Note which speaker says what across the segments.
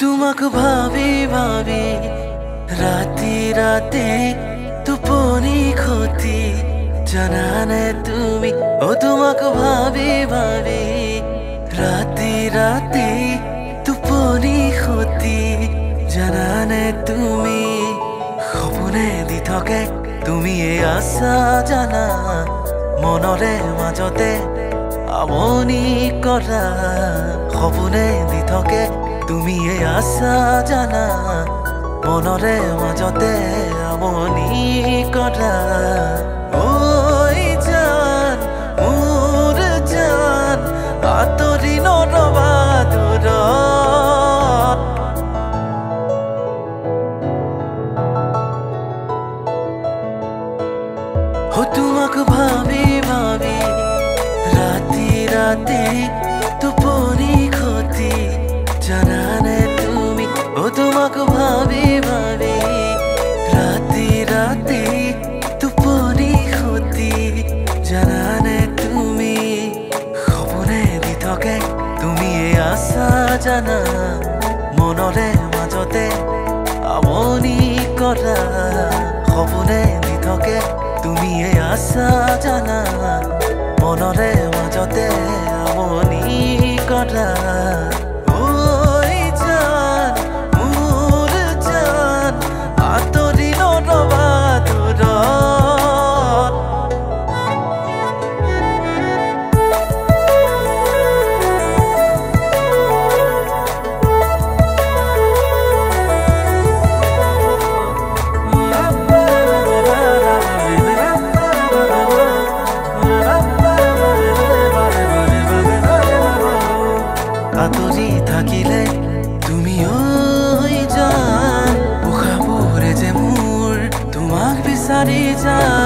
Speaker 1: তোমাক ভাবি ভাবি রাতি রাতি টোপনি ক্ষতি জানানে তুমি ও তোমাক ভাবি ভাবি রাতি রাতি টোপনি ক্ষতি জানানে তুমি সপোনে দি থাকে তুমি এই আশা জানা মনৰে মাজতে আমনি কৰা সপোনে দি থাকে তুমি এই আশা জানা মনৰে মাজতে আমনি কৰা ঐ জান মোৰ জান আঁতৰি নৰবা দূৰত ও তোমাক ভাবি ভাবি ৰাতি ৰাতি ক্ষতি জানানে তুমি ও তোমাক ভাবি ভাবি। ৰাতি ৰাতি টোপনি ক্ষতি জানানে তুমি সপোনে দি থাকে তুমি এই আশা জানা মনৰে মাজতে আমনি কৰা সপোনে দি থাকে তুমি এই আশা জানা মনৰে থাকিলে তুমি ঐ জান উশাহবোৰে যে মোৰ তোমাক বিচাৰি যায়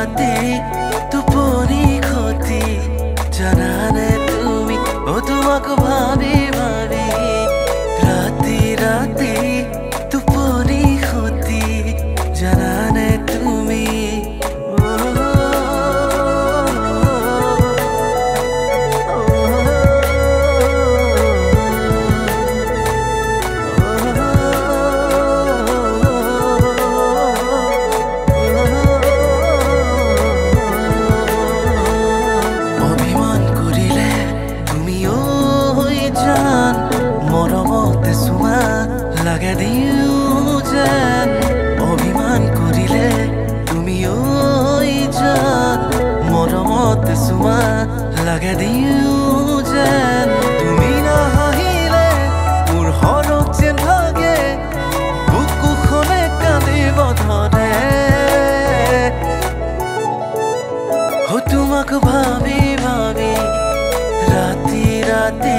Speaker 1: ৰাতি টোপনি ক্ষতি। জানানে তুমি ও তোমাক ভাবি অভিমান কৰিলে তুমি মৰমতে চুমা লাগে মোৰ হৰত যেন ভাগে। বুকুখনে কান্দিব ধৰে ও তোমাক ভাবি ভাবি ৰাতি ৰাতি